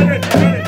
Ready, ready.